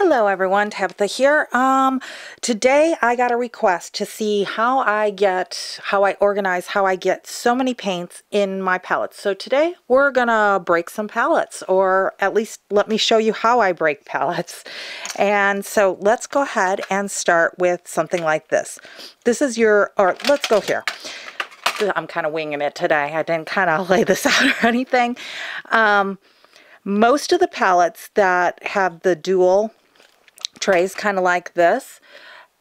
Hello everyone, Tabitha here. Um, today I got a request to see how I get, how I organize, how I get so many paints in my palettes. So today we're gonna break some palettes, or at least let me show you how I break palettes. And so let's go ahead and start with something like this. This is your, or let's go here. I'm kind of winging it today. I didn't kind of lay this out or anything. Um, most of the palettes that have the dual trays kind of like this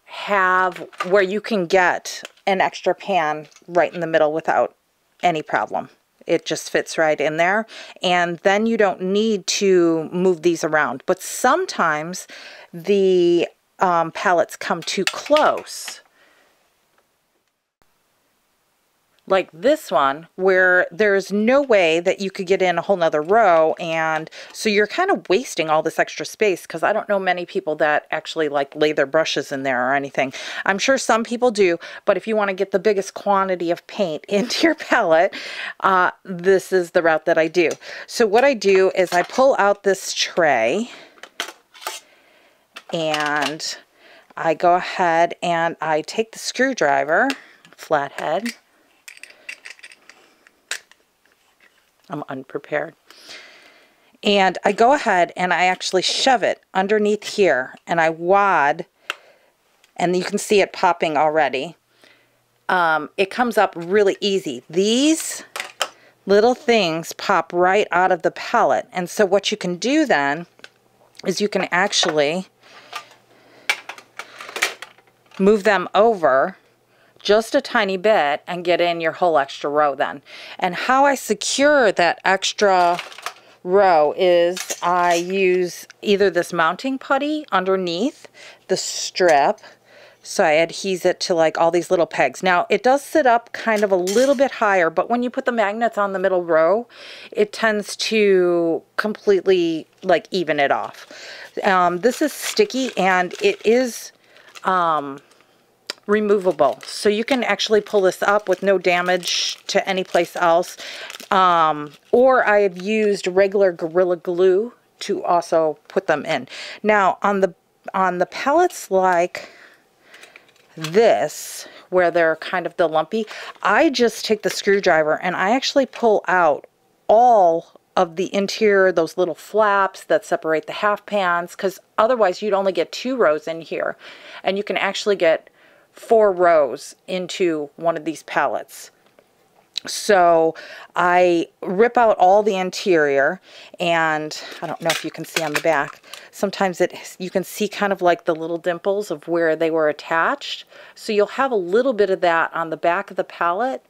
have where you can get an extra pan right in the middle without any problem. It just fits right in there. And then you don't need to move these around. But sometimes the um, palettes come too close like this one where there's no way that you could get in a whole nother row and so you're kind of wasting all this extra space because I don't know many people that actually like lay their brushes in there or anything. I'm sure some people do but if you want to get the biggest quantity of paint into your palette uh, this is the route that I do. So what I do is I pull out this tray and I go ahead and I take the screwdriver flathead I'm unprepared. And I go ahead and I actually shove it underneath here and I wad and you can see it popping already. Um, it comes up really easy. These little things pop right out of the palette. And so what you can do then is you can actually move them over just a tiny bit and get in your whole extra row then. And how I secure that extra row is I use either this mounting putty underneath the strip so I adhese it to like all these little pegs. Now it does sit up kind of a little bit higher, but when you put the magnets on the middle row, it tends to completely like even it off. Um, this is sticky and it is um, removable. So you can actually pull this up with no damage to any place else. Um, or I have used regular Gorilla Glue to also put them in. Now on the on the pellets like this, where they're kind of the lumpy, I just take the screwdriver and I actually pull out all of the interior, those little flaps that separate the half pans, because otherwise you'd only get two rows in here. And you can actually get four rows into one of these palettes. So I rip out all the interior and I don't know if you can see on the back. Sometimes it you can see kind of like the little dimples of where they were attached. So you'll have a little bit of that on the back of the palette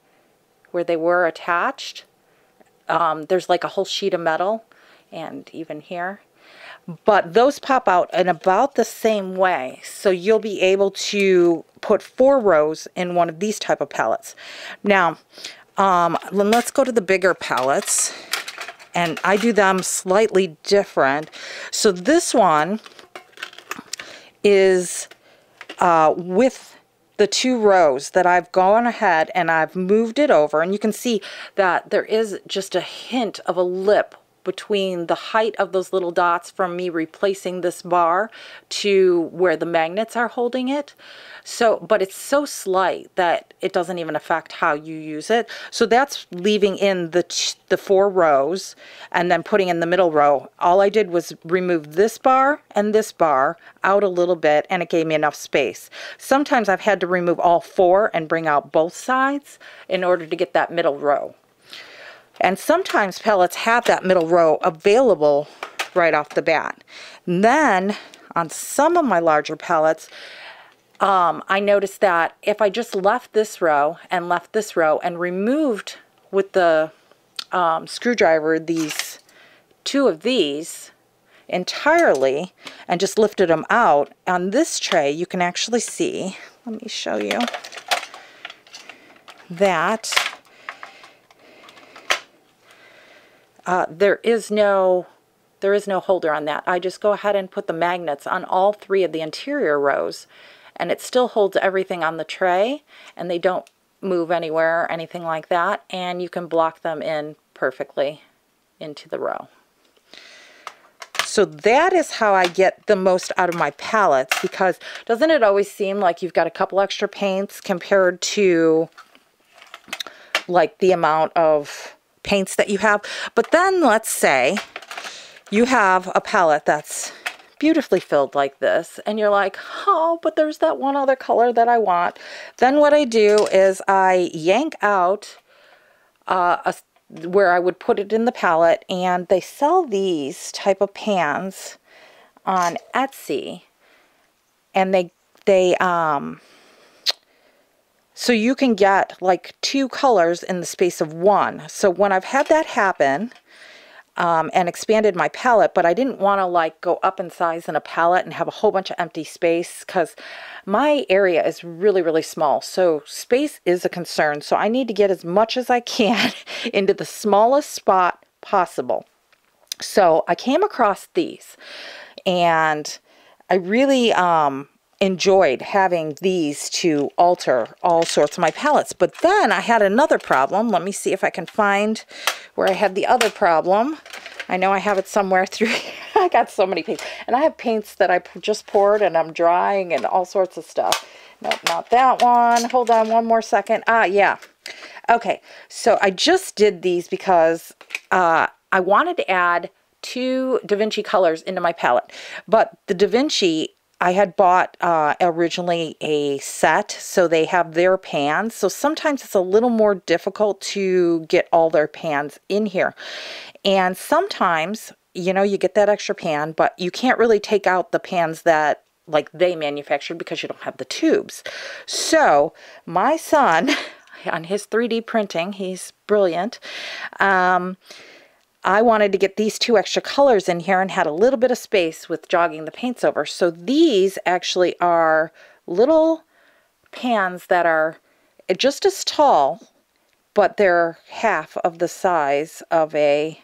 where they were attached. Um, there's like a whole sheet of metal and even here but those pop out in about the same way. So you'll be able to put four rows in one of these type of palettes. Now, um, let's go to the bigger palettes and I do them slightly different. So this one is uh, with the two rows that I've gone ahead and I've moved it over and you can see that there is just a hint of a lip between the height of those little dots from me replacing this bar to where the magnets are holding it. So, but it's so slight that it doesn't even affect how you use it. So that's leaving in the, the four rows and then putting in the middle row. All I did was remove this bar and this bar out a little bit and it gave me enough space. Sometimes I've had to remove all four and bring out both sides in order to get that middle row. And sometimes pellets have that middle row available right off the bat. And then on some of my larger pellets, um, I noticed that if I just left this row and left this row and removed with the um, screwdriver these two of these entirely and just lifted them out on this tray you can actually see let me show you that uh, there is no there is no holder on that. I just go ahead and put the magnets on all three of the interior rows and it still holds everything on the tray and they don't move anywhere or anything like that and you can block them in perfectly into the row. So that is how I get the most out of my palettes because doesn't it always seem like you've got a couple extra paints compared to like the amount of paints that you have. But then let's say you have a palette that's beautifully filled like this and you're like oh but there's that one other color that I want then what I do is I yank out uh, a, where I would put it in the palette and they sell these type of pans on Etsy and they they um so you can get like two colors in the space of one so when I've had that happen um, and expanded my palette, but I didn't want to like go up in size in a palette and have a whole bunch of empty space because my area is really, really small. So space is a concern. So I need to get as much as I can into the smallest spot possible. So I came across these and I really um, enjoyed having these to alter all sorts of my palettes. But then I had another problem. Let me see if I can find where I had the other problem. I know I have it somewhere through I got so many paints. And I have paints that I just poured and I'm drying and all sorts of stuff. Nope, not that one. Hold on one more second. Ah, yeah. Okay, so I just did these because uh, I wanted to add two Da Vinci colors into my palette. But the Da Vinci I had bought uh, originally a set, so they have their pans. So sometimes it's a little more difficult to get all their pans in here. And sometimes, you know, you get that extra pan, but you can't really take out the pans that like they manufactured because you don't have the tubes. So my son, on his 3D printing, he's brilliant. Um, I wanted to get these two extra colors in here and had a little bit of space with jogging the paints over. So these actually are little pans that are just as tall, but they're half of the size of a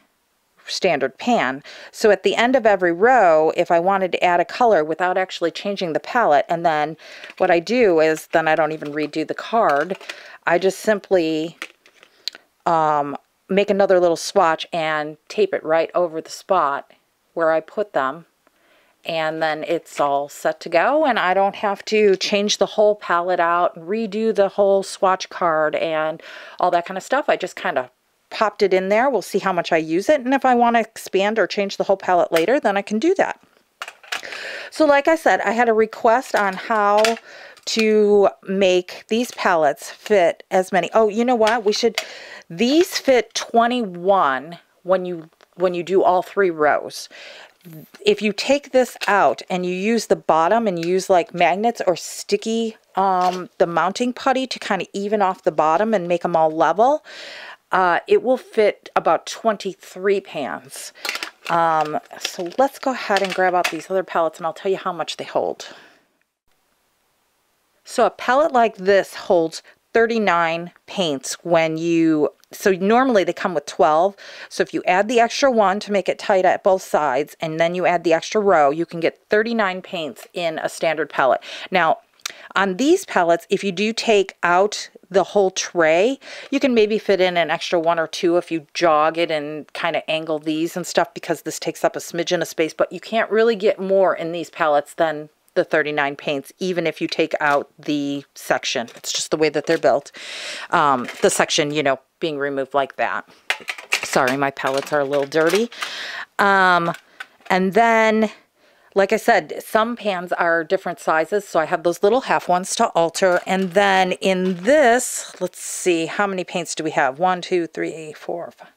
standard pan. So at the end of every row, if I wanted to add a color without actually changing the palette, and then what I do is then I don't even redo the card. I just simply um, make another little swatch and tape it right over the spot where I put them and then it's all set to go and I don't have to change the whole palette out, redo the whole swatch card and all that kind of stuff. I just kind of popped it in there. We'll see how much I use it and if I want to expand or change the whole palette later then I can do that. So like I said, I had a request on how to make these palettes fit as many. Oh, you know what? We should, these fit 21 when you when you do all three rows. If you take this out and you use the bottom and use like magnets or sticky, um, the mounting putty to kind of even off the bottom and make them all level, uh, it will fit about 23 pans. Um, so let's go ahead and grab out these other palettes and I'll tell you how much they hold. So a palette like this holds 39 paints when you, so normally they come with 12. So if you add the extra one to make it tight at both sides and then you add the extra row, you can get 39 paints in a standard palette. Now, on these palettes, if you do take out the whole tray, you can maybe fit in an extra one or two if you jog it and kind of angle these and stuff because this takes up a smidgen of space, but you can't really get more in these palettes than the 39 paints, even if you take out the section. It's just the way that they're built. Um, the section, you know, being removed like that. Sorry, my palettes are a little dirty. Um, and then, like I said, some pans are different sizes, so I have those little half ones to alter. And then in this, let's see, how many paints do we have? One, two, three, four, five.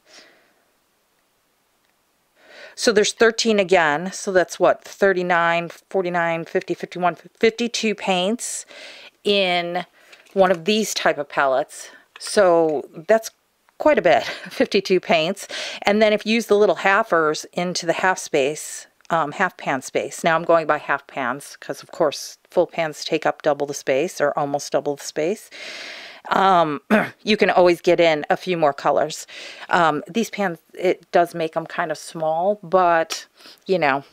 So there's 13 again. So that's what, 39, 49, 50, 51, 52 paints in one of these type of palettes. So that's quite a bit, 52 paints. And then if you use the little halfers into the half space, um, half pan space. Now I'm going by half pans because of course full pans take up double the space or almost double the space um, you can always get in a few more colors. Um, these pans, it does make them kind of small, but you know,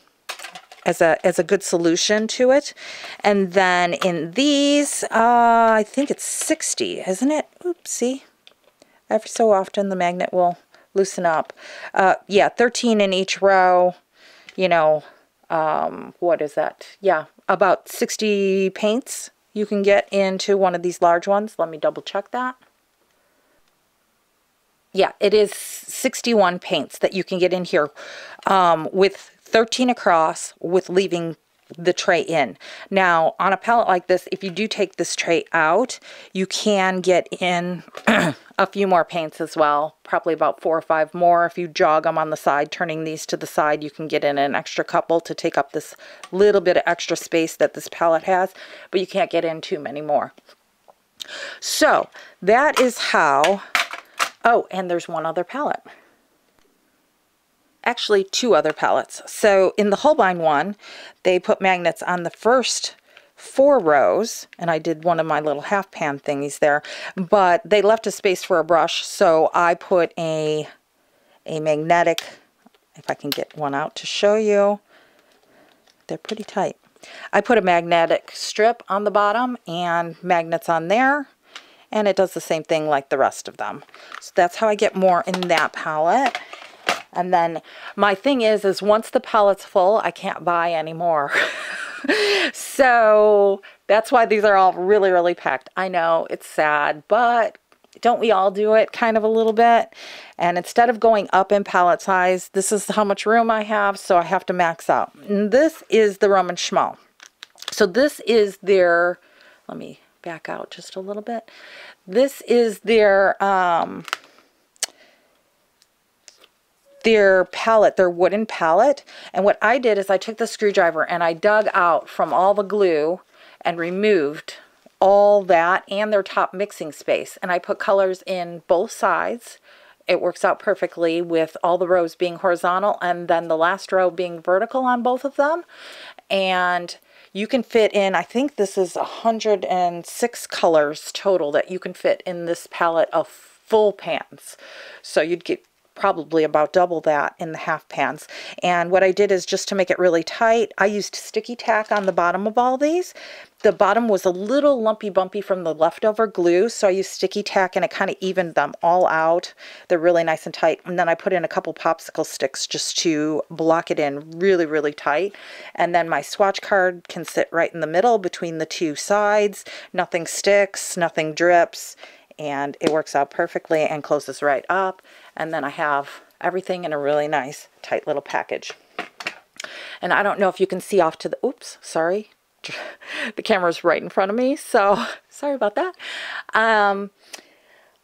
as a as a good solution to it. And then in these, uh, I think it's 60, isn't it? Oopsie. Every so often the magnet will loosen up. Uh, yeah, 13 in each row. you know, um, what is that? Yeah, about 60 paints you can get into one of these large ones. Let me double check that. Yeah, it is 61 paints that you can get in here um, with 13 across with leaving the tray in. Now, on a palette like this, if you do take this tray out, you can get in a few more paints as well, probably about four or five more. If you jog them on the side, turning these to the side, you can get in an extra couple to take up this little bit of extra space that this palette has, but you can't get in too many more. So, that is how, oh, and there's one other palette actually two other palettes. So in the Holbein one, they put magnets on the first four rows, and I did one of my little half pan thingies there, but they left a space for a brush, so I put a, a magnetic, if I can get one out to show you, they're pretty tight. I put a magnetic strip on the bottom and magnets on there, and it does the same thing like the rest of them. So that's how I get more in that palette. And then my thing is, is once the palette's full, I can't buy anymore. so that's why these are all really, really packed. I know it's sad, but don't we all do it kind of a little bit? And instead of going up in palette size, this is how much room I have, so I have to max out. And this is the Roman Szmal. So this is their, let me back out just a little bit. This is their, um, their palette, their wooden palette. And what I did is I took the screwdriver and I dug out from all the glue and removed all that and their top mixing space. And I put colors in both sides. It works out perfectly with all the rows being horizontal and then the last row being vertical on both of them. And you can fit in, I think this is 106 colors total that you can fit in this palette of full pans. So you'd get probably about double that in the half pans. And what I did is just to make it really tight, I used sticky tack on the bottom of all these. The bottom was a little lumpy bumpy from the leftover glue, so I used sticky tack and it kind of evened them all out. They're really nice and tight. And then I put in a couple popsicle sticks just to block it in really, really tight. And then my swatch card can sit right in the middle between the two sides. Nothing sticks, nothing drips, and it works out perfectly and closes right up. And then I have everything in a really nice tight little package. And I don't know if you can see off to the, oops, sorry. the camera's right in front of me, so sorry about that. Um,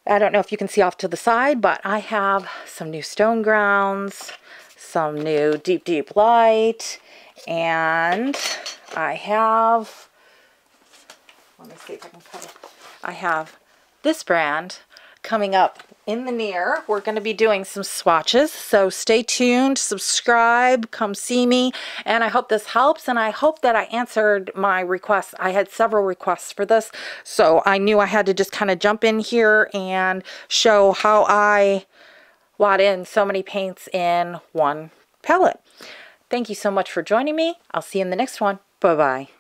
I don't know if you can see off to the side, but I have some new stone grounds, some new deep, deep light, and I have, let me see if I can it. I have this brand coming up in the near. We're going to be doing some swatches, so stay tuned, subscribe, come see me, and I hope this helps, and I hope that I answered my requests. I had several requests for this, so I knew I had to just kind of jump in here and show how I wad in so many paints in one palette. Thank you so much for joining me. I'll see you in the next one. Bye-bye.